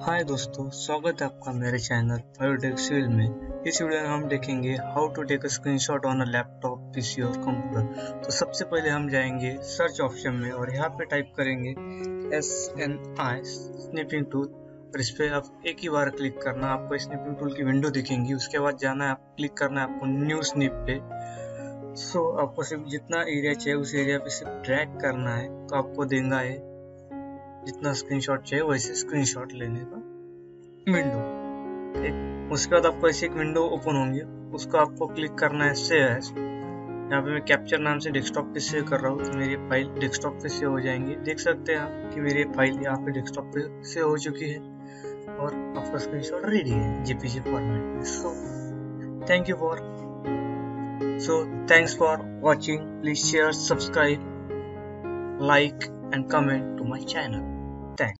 हाय दोस्तों, स्वागत है आपका मेरे चैनल बायोटेक सिविल में। इस वीडियो में हम देखेंगे how to take a screenshot on a laptop PC और कंप्यूटर तो सबसे पहले हम जाएँगे सर्च ऑप्शन में और यहाँ पे टाइप करेंगे S N I snipping tool और इस पर आप एक ही बार क्लिक करना, आपको स्निपिंग टूल की विंडो दिखेंगी। उसके बाद जाना है, आप क्लिक करना है आपको न्यू स्निप पे। सो आपको सिर्फ़ जितना एरिया चाहिए, उस एरिया पे सिर्फ़ ड्रैग करना है तो आपको देंगे जितना स्क्रीनशॉट चाहिए, वैसे स्क्रीनशॉट लेने का विंडो ठीक? उसके बाद आपको ऐसी एक विंडो ओपन होंगी। उसको आपको क्लिक करना है सेव एज यहाँ पे मैं कैप्चर नाम से डेस्कटॉप पे सेव कर रहा हूँ तो मेरी फ़ाइल डेस्कटॉप पे सेव हो जाएँगी। देख सकते हैं आप कि मेरी फ़ाइल यहाँ पे डेस्कटॉप पे सेव हो चुकी है और आपका स्क्रीनशॉट रेडी है जेपीजी फॉर्मेट में। So thank you for so thanks for watching please share subscribe like and comment to my channel